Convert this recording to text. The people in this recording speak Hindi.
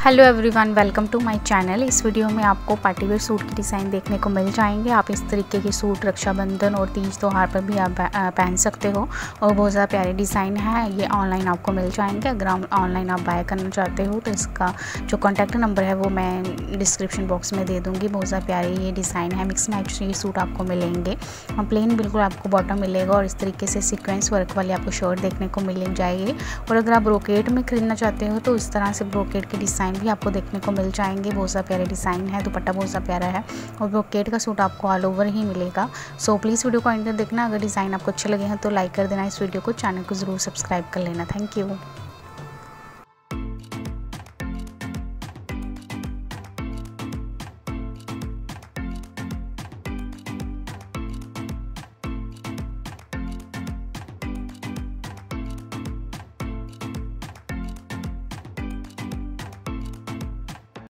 Hello everyone welcome to my channel इस वीडियो में आपको पार्टीवेयर सूट की डिज़ाइन देखने को मिल जाएँगे। आप इस तरीके के सूट, रक्षाबंधन और तीज त्यौहार पर भी आप पहन सकते हो। और बहुत ज़्यादा प्यारे डिज़ाइन है। ये ऑनलाइन आपको मिल जाएँगे। अगर ऑनलाइन आप बाय करना चाहते हो तो इसका जो कॉन्टैक्ट नंबर है, वो मैं डिस्क्रिप्शन बॉक्स में दे दूँगी। बहुत ज़्यादा प्यारे ये डिज़ाइन है। मिक्स मैच ये सूट आपको मिलेंगे। और प्लेन बिल्कुल आपको बॉटम मिलेगा और इस तरीके से सिक्वेंस वर्क वाली आपको शर्ट देखने को मिल जाएगी। और अगर आप ब्रोकेट में ख़रीदना चाहते हो तो इस तरह से ब्रोकेट की डिज़ाइन डिज़ाइन भी आपको देखने को मिल जाएँगे। बहुत सा प्यारे डिज़ाइन है, दुपट्टा बहुत सा प्यारा है और ब्रोकेट का सूट आपको ऑल ओवर ही मिलेगा। सो प्लीज़ वीडियो को एंड देखना। अगर डिज़ाइन आपको अच्छे लगे हैं तो लाइक कर देना। इस वीडियो को चैनल को ज़रूर सब्सक्राइब कर लेना। Thank you